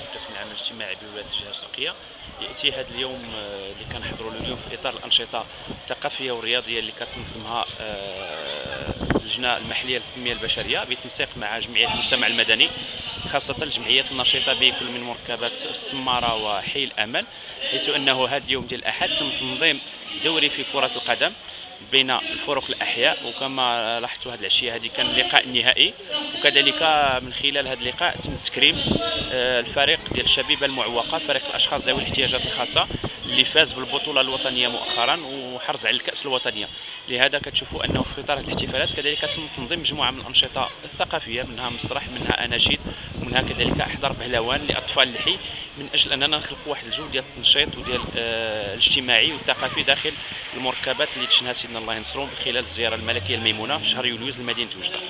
رئيس قسم العمل الاجتماعي بولاية الجهه الشرقيه يأتي هذا اليوم آه، اللي كنحضروا اليوم في إطار الأنشطة الثقافية والرياضية اللي كتنظمها آه، اللجنة المحلية للتنمية البشرية بالتنسيق مع جمعية المجتمع المدني. خاصة الجمعيات النشيطة بكل من مركبات السمارة وحي الأمل حيث أنه هذا اليوم ديال الأحد تم تنظيم دوري في كرة القدم بين الفرق الأحياء وكما لاحظتوا هذه العشية هذه كان اللقاء النهائي وكذلك من خلال هذا اللقاء تم تكريم آه، الفريق ديال الشبيبة المعوقة فريق الأشخاص ذوي الاحتياجات الخاصة اللي فاز بالبطولة الوطنية مؤخرا وحرز على الكأس الوطنية. لهذا كتشوفوا أنه في إطار الاحتفالات كذلك تم تنظيم مجموعة من الأنشطة الثقافية منها مسرح منها أناشيد ومنها كذلك احضار بهلوان لأطفال الحي من أجل أننا نخلقوا واحد الجو ديال التنشيط وديال آه الاجتماعي والثقافي داخل المركبات اللي تشنها سيدنا الله ينصرهم خلال الزيارة الملكية الميمونة في شهر يوليوز لمدينه وجده